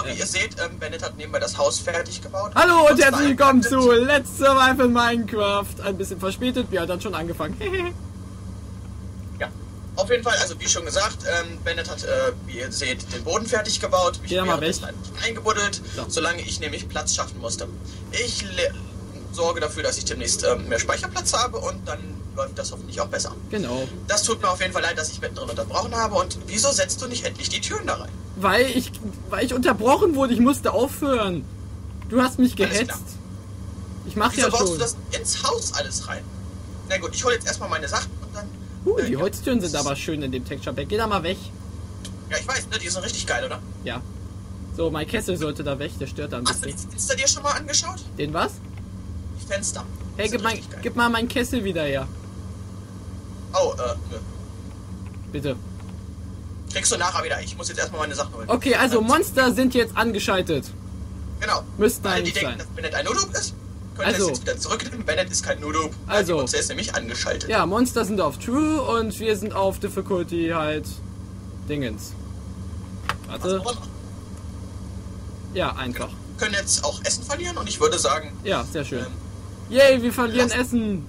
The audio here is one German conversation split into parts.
So, wie ihr seht, ähm, Bennett hat nebenbei das Haus fertig gebaut. Hallo und zwar herzlich willkommen zu Let's Survive in Minecraft. Ein bisschen verspätet, wir haben dann schon angefangen. Ja, auf jeden Fall, also wie schon gesagt, ähm, Bennett hat, äh, wie ihr seht, den Boden fertig gebaut. Ich weg. ein- eingebuddelt, So. solange ich nämlich Platz schaffen musste. Ich sorge dafür, dass ich demnächst ähm, mehr Speicherplatz habe und dann läuft das hoffentlich auch besser. genau. Das tut mir auf jeden Fall leid, dass ich mittendrin unterbrochen habe. Und wieso setzt du nicht endlich die Türen da rein? Weil ich, weil ich unterbrochen wurde, ich musste aufhören. Du hast mich gehetzt. Ich mach Wieso ja baust schon. du das ins Haus alles rein? Na gut, ich hole jetzt erstmal meine Sachen und dann. Uh, äh, die ja. Holztüren sind aber schön in dem Texture Pack. Geh da mal weg. Ja, ich weiß, ne? Die sind richtig geil, oder? Ja. So, mein Kessel sollte da weg, der stört da ein Hast du die bisschen. Fenster dir schon mal angeschaut? Den was? Die Fenster. Hey, gib, mein, gib mal meinen Kessel wieder her. Oh, äh, nö. Bitte. Kriegst du nachher wieder. Ich muss jetzt erstmal meine Sachen holen. Okay, also Monster sind jetzt angeschaltet. Genau. Müssten Weil die denken, sein. dass Bennett ein Noob ist, können Also. es jetzt wieder zurücknehmen. Bennett ist kein Noob. Also. Und er ist nämlich angeschaltet. Ja, Monster sind auf True und wir sind auf Difficulty halt Dingens. Warte. Ja, einfach. Wir können jetzt auch Essen verlieren und ich würde sagen, Ja, sehr schön. ähm, Yay, wir verlieren Essen.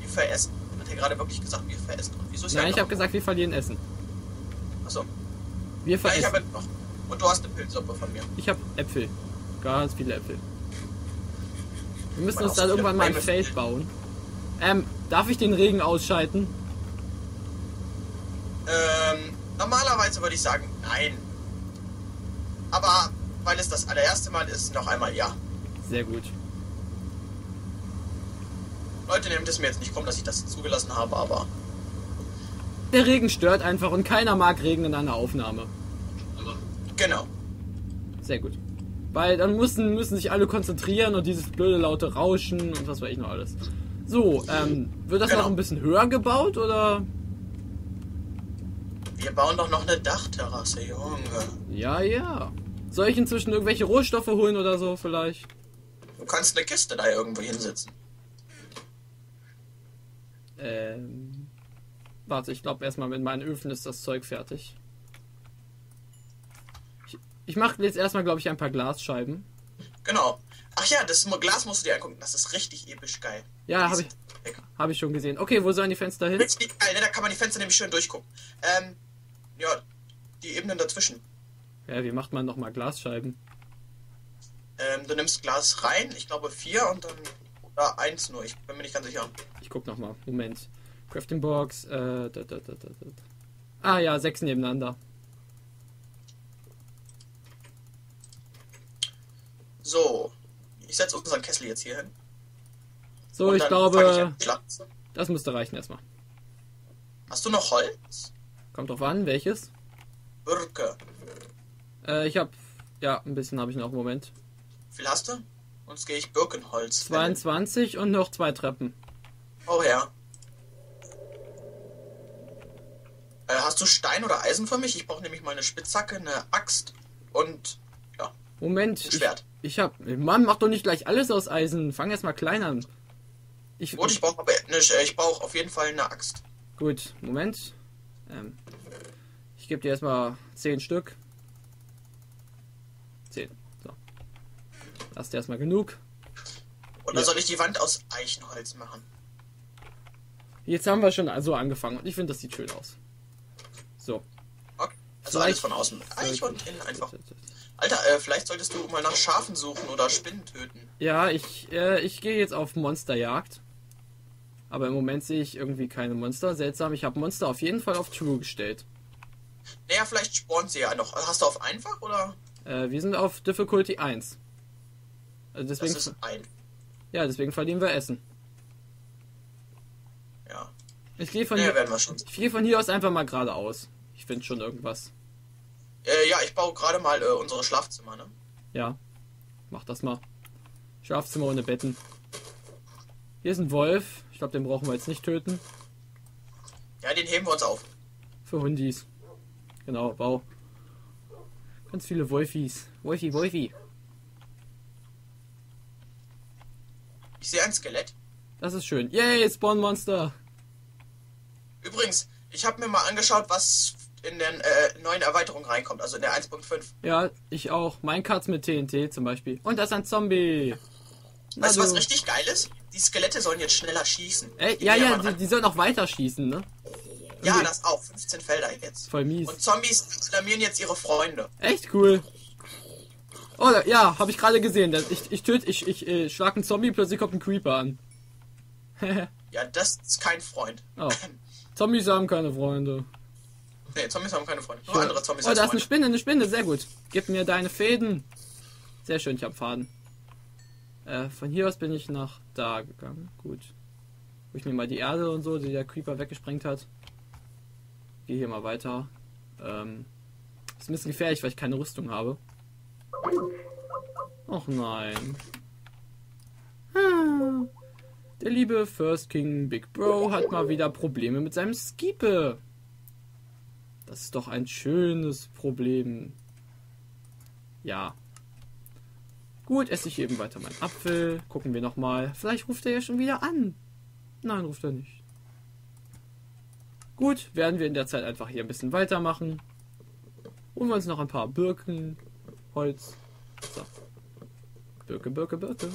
wir veressen. Er gerade wirklich gesagt, wir veressen. Und wieso ist Nein, er ich habe gesagt, wir verlieren Essen. Achso. Wir Ja, ich veressen. habe noch. Und du hast eine Pilzsuppe von mir. Ich habe Äpfel. Ganz viele Äpfel. Wir müssen Man uns dann irgendwann mal ein Feld bauen. Ähm, darf ich den Regen ausschalten? Ähm, normalerweise würde ich sagen, nein. Aber weil es das allererste Mal ist, noch einmal ja. Sehr gut. Leute, nehmt es mir jetzt nicht krumm, dass ich das zugelassen habe, aber Der Regen stört einfach und keiner mag Regen in einer Aufnahme. genau. Sehr gut. Weil dann müssen, müssen sich alle konzentrieren und dieses blöde laute Rauschen und was weiß ich noch alles. So, ähm, wird das Genau. noch ein bisschen höher gebaut oder? Wir bauen doch noch eine Dachterrasse, Junge. Ja, ja. Soll ich inzwischen irgendwelche Rohstoffe holen oder so vielleicht? Du kannst eine Kiste da irgendwo hinsetzen. Ähm. Warte, ich glaube erstmal mit meinen Öfen ist das Zeug fertig. Ich, ich mache jetzt erstmal, glaube ich, ein paar Glasscheiben. Genau. Ach ja, das Glas musst du dir angucken. Das ist richtig episch geil. Ja, habe ich, hab ich schon gesehen. Okay, wo sollen die Fenster hin? Richtig geil, ne? Da kann man die Fenster nämlich schön durchgucken. Ähm, ja, die Ebenen dazwischen. Ja, wie macht man nochmal Glasscheiben? Ähm, du nimmst Glas rein, ich glaube vier und dann. Oder eins nur, ich bin mir nicht ganz sicher. Ich guck nochmal. Moment. Crafting Box. Äh, da, da, da, da, da. Ah ja, sechs nebeneinander. So. Ich setze unseren Kessel jetzt hier hin. So, ich glaube, schlachten. das müsste reichen erstmal. Hast du noch Holz? Kommt drauf an, welches? Birke. Äh, ich habe ja, ein bisschen habe ich noch. Moment. Wie viel hast du? Sonst gehe ich Birkenholz. 22 und noch zwei Treppen. Oh ja. Äh, hast du Stein oder Eisen für mich? Ich brauche nämlich mal eine Spitzhacke, eine Axt und ja, Moment. ein Ich, Schwert. ich hab. Mann, mach doch nicht gleich alles aus Eisen. Fang erst mal klein an. Ich, Gut, ich brauche aber ne, ich brauche auf jeden Fall eine Axt. Gut, Moment. Ähm, ich gebe dir erstmal 10 Stück. 10. Lass dir erstmal genug. Oder Ja. soll ich die Wand aus Eichenholz machen? Jetzt haben wir schon so angefangen und ich finde, das sieht schön aus. So. Okay. Also Vielleicht- alles von außen Eich und innen einfach. Alter, äh, vielleicht solltest du mal nach Schafen suchen oder Spinnen töten. Ja, ich, äh, ich gehe jetzt auf Monsterjagd. Aber im Moment sehe ich irgendwie keine Monster. Seltsam, ich habe Monster auf jeden Fall auf True gestellt. Naja, vielleicht spawnt sie ja noch. Hast du auf einfach oder? Äh, wir sind auf Difficulty 1. Das deswegen, ist ein. ja, deswegen verlieren wir Essen. Ja. Ich gehe von, Ja, hier, werden wir schon. ich gehe von hier aus einfach mal geradeaus. Ich finde schon irgendwas. Äh, ja, ich baue gerade mal äh, unsere Schlafzimmer, ne? Ja, mach das mal. Schlafzimmer ohne Betten. Hier ist ein Wolf. Ich glaube, den brauchen wir jetzt nicht töten. Ja, den heben wir uns auf. Für Hundis. Genau, Bau. Ganz viele Wolfis. Wolfi, Wolfi. Ich sehe ein Skelett. Das ist schön. Yay, Spawn Monster. Übrigens, ich habe mir mal angeschaut, was in der äh, neuen Erweiterung reinkommt, also in der 1.5. Ja, ich auch. Minecarts mit TNT zum Beispiel. Und das ist ein Zombie. Weißt du, was du. richtig geil ist? Die Skelette sollen jetzt schneller schießen. Ey, ja, ja, die, die sollen auch weiter schießen, ne? ja, okay. das auch. 15 Felder jetzt. Voll mies. Und Zombies alarmieren jetzt ihre Freunde. Echt cool. Oh, ja, habe ich gerade gesehen. Ich, ich töte, ich, ich äh, schlag einen Zombie, plötzlich kommt ein Creeper an. Ja, das ist kein Freund. oh. Zombies haben keine Freunde. Nee, Zombies haben keine Freunde. Nur andere Zombies oh, da ist eine. Spinne, eine Spinne, sehr gut. Gib mir deine Fäden. Sehr schön, ich hab Faden. Äh, von hier aus bin ich nach da gegangen. Gut. Wo ich mir mal die Erde und so, die der Creeper weggesprengt hat. Gehe hier mal weiter. Ähm, ist ein bisschen gefährlich, weil ich keine Rüstung habe. Och nein. Ah. Der liebe First King Big Bro hat mal wieder Probleme mit seinem Skiepe. Das ist doch ein schönes Problem. Ja. Gut, esse ich eben weiter meinen Apfel. Gucken wir nochmal. Vielleicht ruft er ja schon wieder an. Nein, ruft er nicht. Gut, werden wir in der Zeit einfach hier ein bisschen weitermachen. Holen wir uns noch ein paar Birken, Holz. So. Birke, Birke, Birke.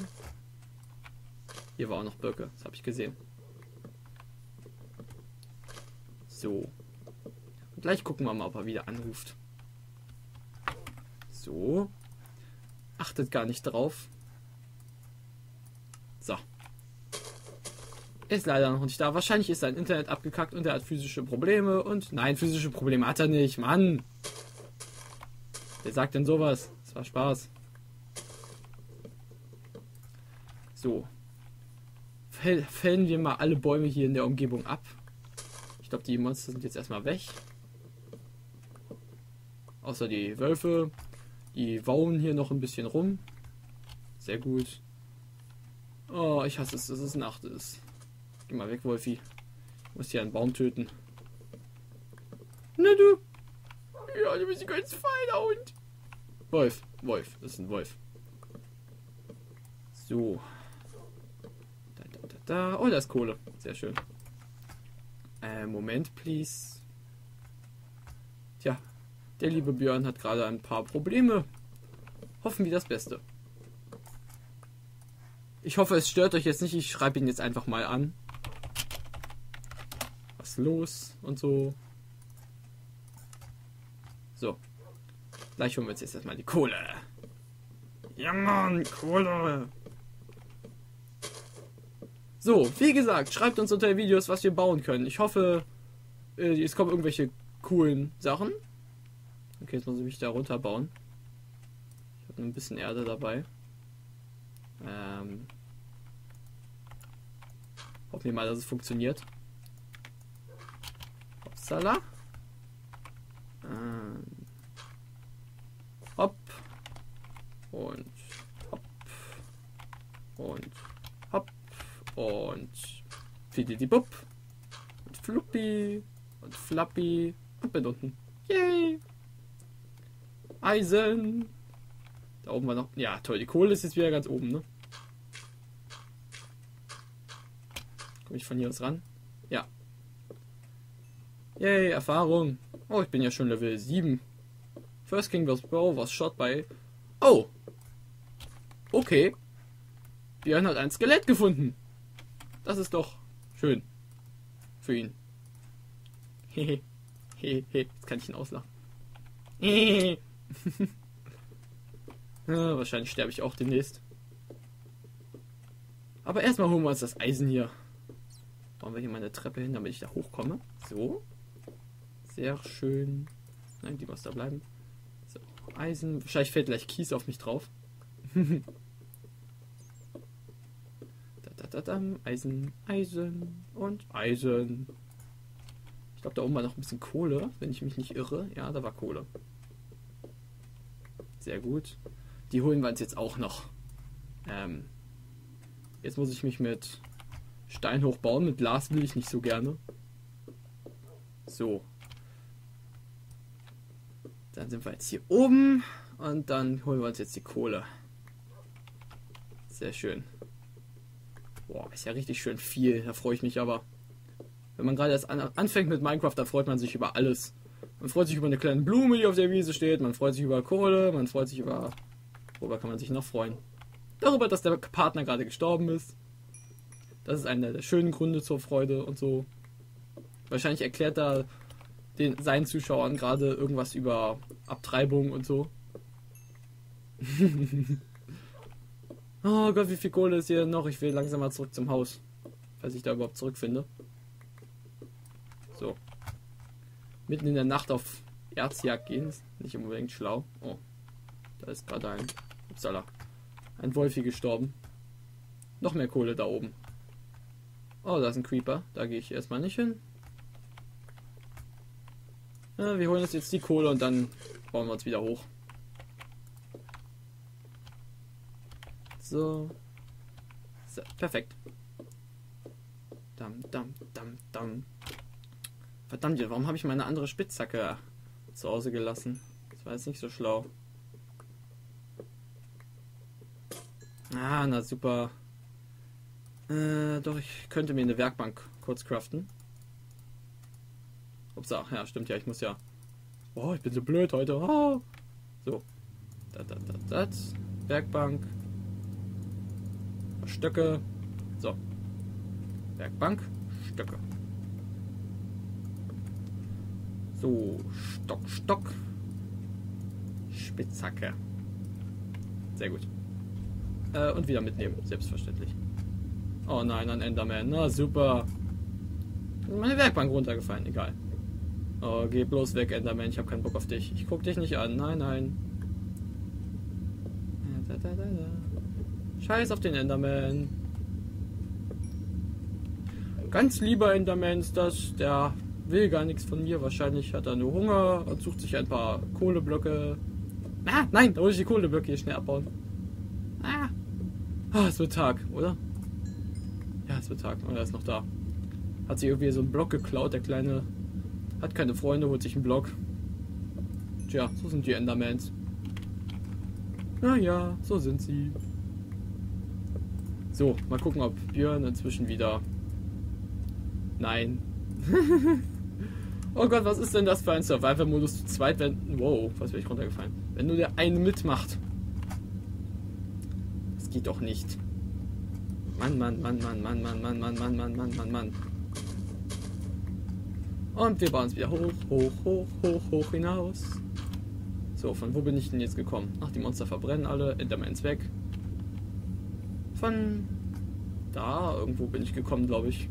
Hier war auch noch Birke, das habe ich gesehen. So. Und gleich gucken wir mal, ob er wieder anruft. So. Achtet gar nicht drauf. So. Ist leider noch nicht da. Wahrscheinlich ist sein Internet abgekackt und er hat physische Probleme. Und nein, physische Probleme hat er nicht. Mann. Wer sagt denn sowas? Das war Spaß. So. Fäll, fällen wir mal alle Bäume hier in der Umgebung ab. Ich glaube, die Monster sind jetzt erstmal weg. Außer die Wölfe. Die wauen hier noch ein bisschen rum. Sehr gut. Oh, ich hasse es, dass es Nacht ist. Geh mal weg, Wolfi. Ich muss hier einen Baum töten. Na du. Ja, du bist ein ganz feiner Hund. Wolf, Wolf, das ist ein Wolf. So. Da, da, da, da. Oh, da ist Kohle. Sehr schön. Äh, Moment, please. Tja, der liebe Björn hat gerade ein paar Probleme. Hoffen wir das Beste. Ich hoffe, es stört euch jetzt nicht. Ich schreibe ihn jetzt einfach mal an. Was ist los und so. So. Gleich holen wir uns jetzt erstmal die Kohle. Ja, Mann, Kohle. So, wie gesagt, schreibt uns unter den Videos, was wir bauen können. Ich hoffe, äh, es kommen irgendwelche coolen Sachen. Okay, jetzt muss ich mich da runterbauen. Ich habe ein bisschen Erde dabei. Ähm, hoffen wir mal, dass es funktioniert. Upsala. Ähm, hopp. Und hopp. Und hopp. Und fididibub. Und fluppi. Und flappi. Und bin unten. Yay! Eisen. Da oben war noch. Ja, toll. Die Kohle ist jetzt wieder ganz oben, ne? Komme ich von hier aus ran? Ja. Yay, Erfahrung. Oh, ich bin ja schon Level 7. First King vs. Bro was shot bei. Oh! Okay. Björn hat ein Skelett gefunden. Das ist doch schön. Für ihn. Hehe. Hehe. Jetzt kann ich ihn auslachen. Hehe. ja, wahrscheinlich sterbe ich auch demnächst. Aber erstmal holen wir uns das Eisen hier. Bauen wir hier mal eine Treppe hin, damit ich da hochkomme. So. Sehr schön. Nein, die muss da bleiben. So, Eisen. Wahrscheinlich fällt gleich Kies auf mich drauf. da. Eisen, Eisen und Eisen. Ich glaube, da oben war noch ein bisschen Kohle, wenn ich mich nicht irre. Ja, da war Kohle. Sehr gut. Die holen wir uns jetzt auch noch. Ähm, jetzt muss ich mich mit Stein hochbauen. Mit Glas will ich nicht so gerne. So. Dann sind wir jetzt hier oben und dann holen wir uns jetzt die Kohle. Sehr schön. Boah, ist ja richtig schön viel. Da freue ich mich aber. Wenn man gerade erst an, anfängt mit Minecraft, da freut man sich über alles. Man freut sich über eine kleine Blume, die auf der Wiese steht. Man freut sich über Kohle. Man freut sich über. Worüber kann man sich noch freuen? Darüber, dass der Partner gerade gestorben ist. Das ist einer der schönen Gründe zur Freude und so. Wahrscheinlich erklärt er den, seinen Zuschauern gerade irgendwas über Abtreibung und so. oh Gott, wie viel Kohle ist hier noch? Ich will langsam mal zurück zum Haus. Falls ich da überhaupt zurückfinde. So. Mitten in der Nacht auf Erzjagd gehen ist nicht unbedingt schlau. Oh. Da ist gerade ein. Upsala. Ein Wolfi gestorben. Noch mehr Kohle da oben. Oh, da ist ein Creeper. Da gehe ich erstmal nicht hin. Ja, wir holen uns jetzt die Kohle und dann bauen wir uns wieder hoch. So. so perfekt. Dam, dam, dam, dam. Verdammt, warum habe ich meine andere Spitzhacke zu Hause gelassen? Das war jetzt nicht so schlau. Ah, na super. Äh, doch, ich könnte mir eine Werkbank kurz craften. Ups, ach, ja, stimmt ja, ich muss ja. Oh, ich bin so blöd heute. Oh. So. Da, da, da, da. Werkbank. Stöcke. So. Werkbank. Stöcke. So. Stock, Stock. Spitzhacke. Sehr gut. Äh, und wieder mitnehmen, selbstverständlich. Oh nein, ein Enderman. Na super. Meine Werkbank runtergefallen, egal. Oh, geh bloß weg, Enderman. Ich hab keinen Bock auf dich. Ich guck dich nicht an. Nein, nein. Da, da, da, Scheiß auf den Enderman. Ganz lieber Enderman ist das. Der will gar nichts von mir. Wahrscheinlich hat er nur Hunger und sucht sich ein paar Kohleblöcke. Ah, nein, da muss ich die Kohleblöcke hier schnell abbauen. Ah. ah, es wird Tag, oder? Ja, es wird Tag. Und er ist noch da. Hat sich irgendwie so einen Block geklaut, der kleine hat keine Freunde, holt sich einen Block. Tja, so sind die Endermans. Naja, so sind sie. So, mal gucken, ob Björn inzwischen wieder. Nein. oh Gott, was ist denn das für ein Survival-Modus zu zweit, wenn. Wow, was bin ich runtergefallen? Wenn nur der eine mitmacht. Das geht doch nicht. Mann, Mann, Mann, Mann, Mann, Mann, Mann, Mann, Mann, Mann, Mann, Mann, Mann. Und wir bauen uns wieder hoch, hoch, hoch, hoch, hoch hinaus. So, von wo bin ich denn jetzt gekommen? Ach, die Monster verbrennen alle. Endermans weg. Von da irgendwo bin ich gekommen, glaube ich.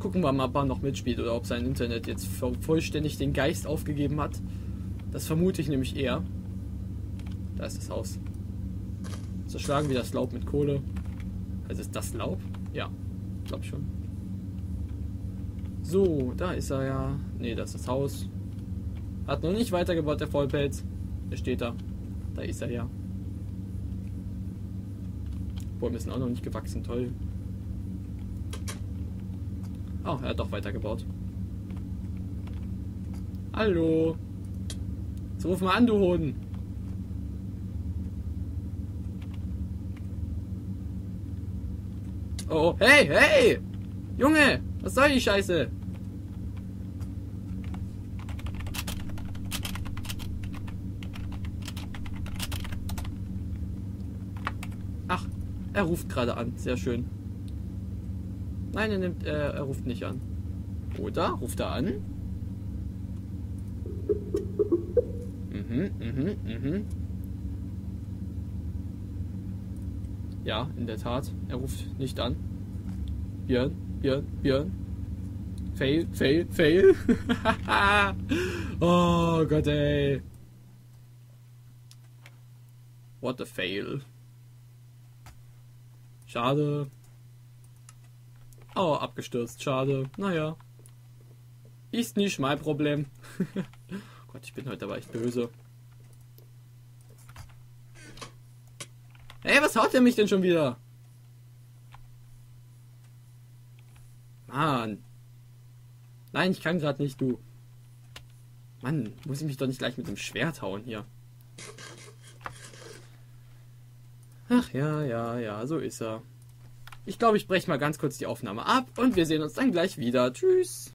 Gucken wir mal, ob er noch mitspielt oder ob sein Internet jetzt vollständig den Geist aufgegeben hat. Das vermute ich nämlich eher. Da ist das Haus. Zerschlagen wir das Laub mit Kohle. Also ist das Laub? Ja, glaube schon. So, da ist er ja. Ne, das ist das Haus. Hat noch nicht weitergebaut, der Vollpelz. Der steht da. Da ist er ja. Bäume sind auch noch nicht gewachsen, toll. Oh, er hat doch weitergebaut. Hallo. Jetzt ruf mal an, du Hoden. Oh, hey, hey! Junge, was soll die Scheiße? Ach, er ruft gerade an. Sehr schön. Nein, er nimmt, äh, er ruft nicht an. Oder? Ruft er an? Mhm, mhm, mhm. Ja, in der Tat. Er ruft nicht an. Björn, Björn, Björn. Fail, fail, fail. oh Gott, ey. What a fail. Schade. Oh, abgestürzt. Schade. Naja. Ist nicht mein Problem. Gott, ich bin heute aber echt böse. Hey, was haut der mich denn schon wieder? Mann. Nein, ich kann gerade nicht, du. Mann, muss ich mich doch nicht gleich mit dem Schwert hauen hier. Ach ja, ja, ja, so ist er. Ich glaube, ich breche mal ganz kurz die Aufnahme ab und wir sehen uns dann gleich wieder. Tschüss.